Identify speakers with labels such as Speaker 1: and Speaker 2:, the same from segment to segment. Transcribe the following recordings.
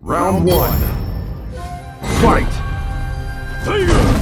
Speaker 1: Round one. Fight!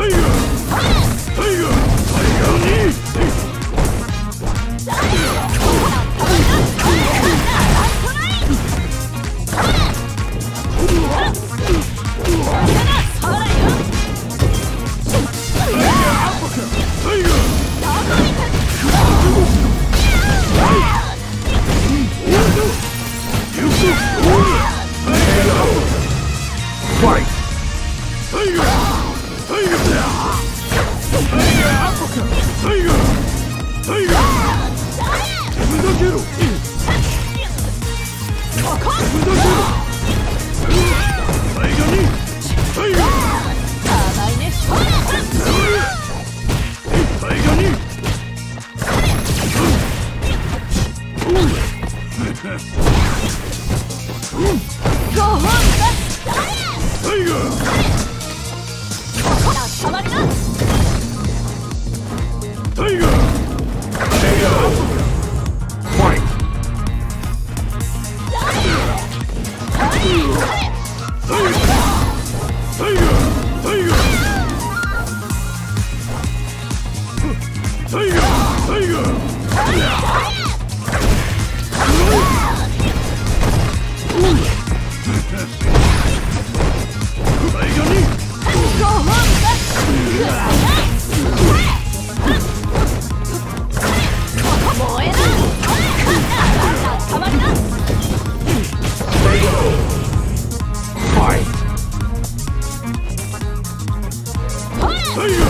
Speaker 2: タイガータイガータイガーに Hey!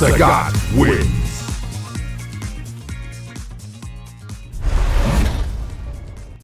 Speaker 1: the Sega.